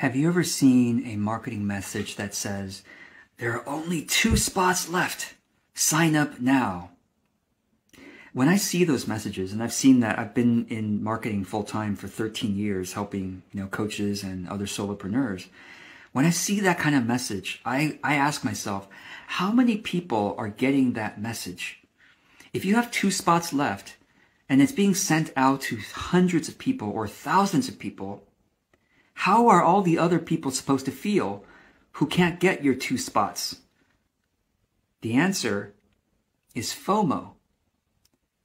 Have you ever seen a marketing message that says, there are only two spots left. Sign up now. When I see those messages, and I've seen that, I've been in marketing full time for 13 years, helping, you know, coaches and other solopreneurs. When I see that kind of message, I, I ask myself, how many people are getting that message? If you have two spots left and it's being sent out to hundreds of people or thousands of people, how are all the other people supposed to feel who can't get your two spots? The answer is FOMO.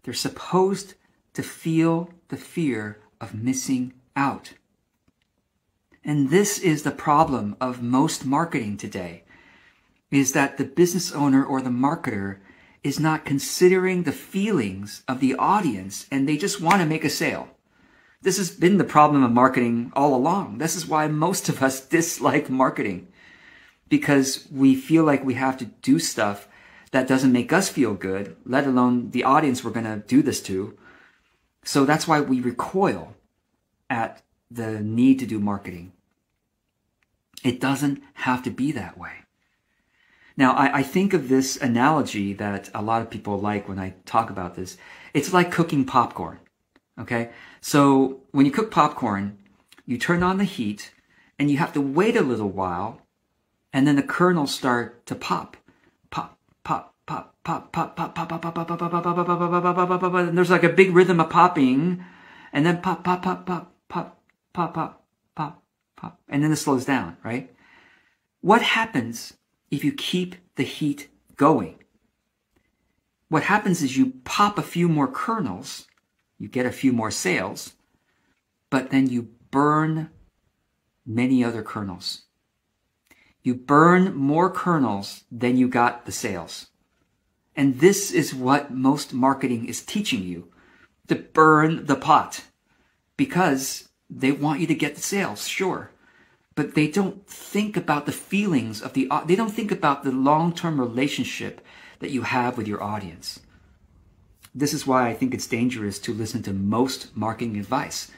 They're supposed to feel the fear of missing out. And this is the problem of most marketing today, is that the business owner or the marketer is not considering the feelings of the audience and they just want to make a sale. This has been the problem of marketing all along. This is why most of us dislike marketing because we feel like we have to do stuff that doesn't make us feel good, let alone the audience we're going to do this to. So that's why we recoil at the need to do marketing. It doesn't have to be that way. Now, I, I, think of this analogy that a lot of people like when I talk about this. It's like cooking popcorn. Okay. So when you cook popcorn, you turn on the heat and you have to wait a little while and then the kernels start to pop. Pop, pop, pop, pop, pop, pop, pop, pop, pop, pop, pop, pop, pop, pop, pop, pop, pop, pop, pop, and there's like a big rhythm of popping and then pop, pop, pop, pop, pop, pop, pop, pop, pop, and then it slows down, right? What happens if you keep the heat going? What happens is you pop a few more kernels you get a few more sales, but then you burn many other kernels. You burn more kernels than you got the sales. And this is what most marketing is teaching you to burn the pot because they want you to get the sales, sure. But they don't think about the feelings of the, they don't think about the long-term relationship that you have with your audience. This is why I think it's dangerous to listen to most marketing advice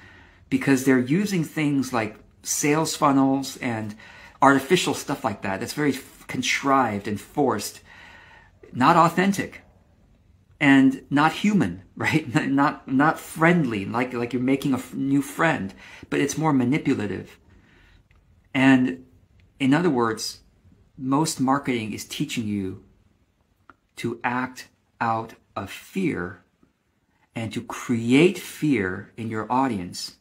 because they're using things like sales funnels and artificial stuff like that. That's very contrived and forced, not authentic and not human, right? Not, not friendly, like, like you're making a new friend, but it's more manipulative. And in other words, most marketing is teaching you to act out of fear and to create fear in your audience.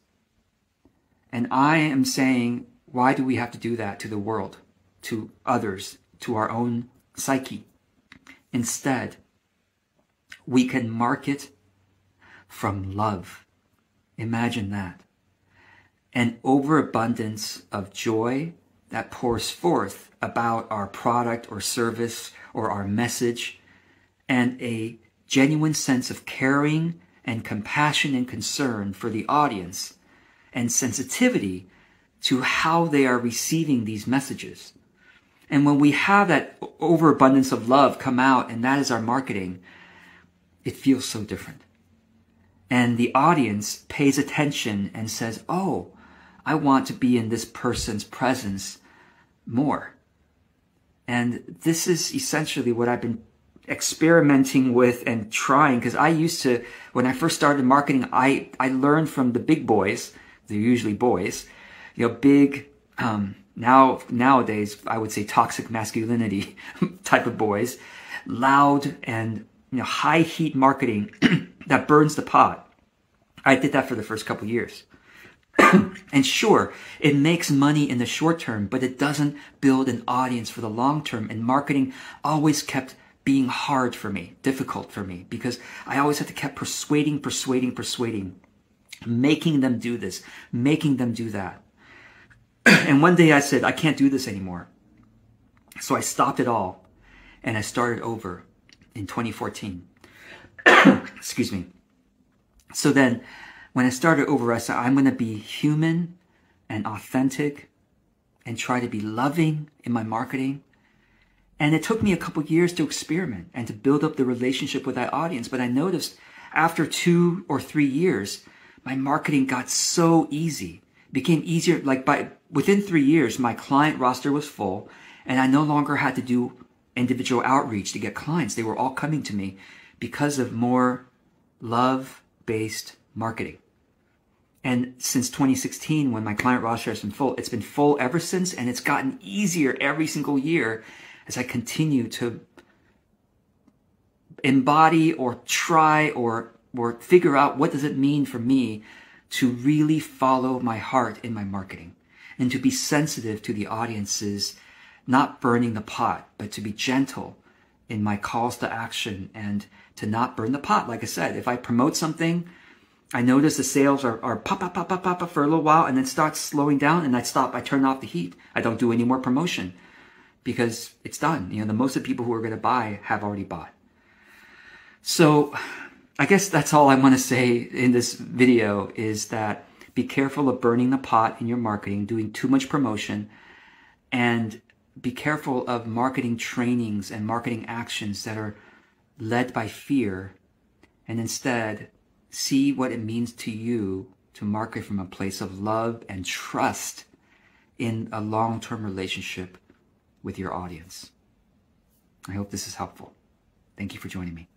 And I am saying, why do we have to do that to the world, to others, to our own psyche? Instead, we can market from love. Imagine that. An overabundance of joy that pours forth about our product or service or our message and a genuine sense of caring and compassion and concern for the audience and sensitivity to how they are receiving these messages. And when we have that overabundance of love come out and that is our marketing, it feels so different. And the audience pays attention and says, Oh, I want to be in this person's presence more. And this is essentially what I've been experimenting with and trying because I used to when I first started marketing I I learned from the big boys they're usually boys you know big um, now nowadays I would say toxic masculinity type of boys loud and you know high heat marketing that burns the pot I did that for the first couple years and sure, it makes money in the short term, but it doesn't build an audience for the long term. And marketing always kept being hard for me, difficult for me, because I always had to keep persuading, persuading, persuading, making them do this, making them do that. and one day I said, I can't do this anymore. So I stopped it all and I started over in 2014. Excuse me. So then when I started over, I said, I'm going to be human and authentic and try to be loving in my marketing and it took me a couple years to experiment and to build up the relationship with that audience. But I noticed after two or three years, my marketing got so easy It became easier. Like by within three years, my client roster was full and I no longer had to do individual outreach to get clients. They were all coming to me because of more love based marketing. And since 2016, when my client roster has been full, it's been full ever since, and it's gotten easier every single year as I continue to embody or try or or figure out what does it mean for me to really follow my heart in my marketing and to be sensitive to the audience's not burning the pot, but to be gentle in my calls to action and to not burn the pot. Like I said, if I promote something, I notice the sales are, are pop, pop, pop, pop, pop for a little while and then starts slowing down and I stop, I turn off the heat. I don't do any more promotion because it's done. You know, the most of the people who are going to buy have already bought. So I guess that's all I want to say in this video is that be careful of burning the pot in your marketing, doing too much promotion, and be careful of marketing trainings and marketing actions that are led by fear and instead see what it means to you to market from a place of love and trust in a long-term relationship with your audience. I hope this is helpful. Thank you for joining me.